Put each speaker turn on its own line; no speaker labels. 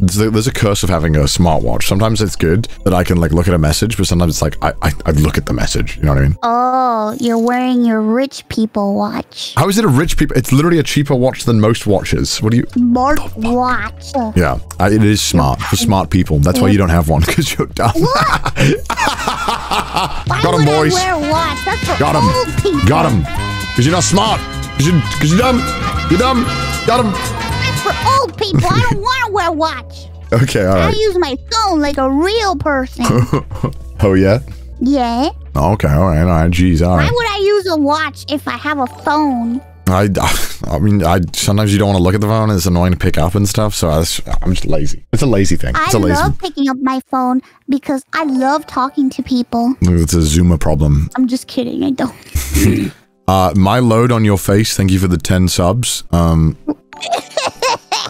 there's a, curse of having a smartwatch. Sometimes it's good that I can like look at a message, but sometimes it's like I, I, I look at the message. You know what I mean?
Oh, you're wearing your rich people watch.
How is it a rich people? It's literally a cheaper watch than most watches. What do you?
Smart watch.
Yeah, I, it is smart for smart people. That's why you don't have one because you're dumb. Got
would
boys.
I wear a watch? That's for
Got him. Got him. Because you're not smart. Because you, cause you're dumb. You're dumb. Got him.
That's for old people. I don't want watch.
Okay, all
I use my phone like a real person.
Oh, yeah?
yeah.
Okay, all right, all right. Jeez, all
Why would I use a watch if I have a phone?
I, I mean, I sometimes you don't want to look at the phone. It's annoying to pick up and stuff. So I, I'm just lazy. It's a lazy thing.
I
It's a lazy.
love picking up my phone because I love talking to people.
It's a Zuma problem.
I'm just kidding. I don't.
Uh, my load on your face. Thank you for the ten subs. Um,